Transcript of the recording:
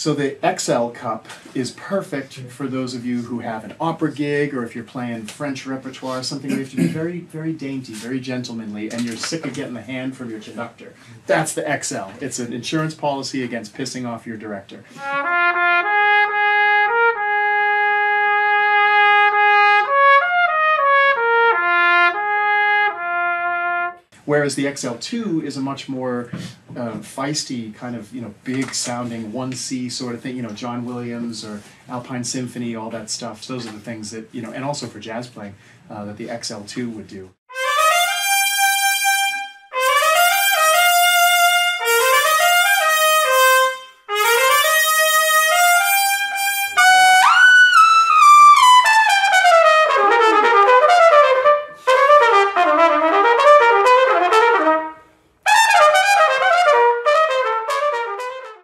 So the XL cup is perfect for those of you who have an opera gig or if you're playing French repertoire, something where you have to be very, very dainty, very gentlemanly, and you're sick of getting the hand from your conductor. That's the XL. It's an insurance policy against pissing off your director. Whereas the XL2 is a much more uh, feisty, kind of you know big sounding one C sort of thing. You know John Williams or Alpine Symphony, all that stuff. Those are the things that you know, and also for jazz playing uh, that the XL2 would do.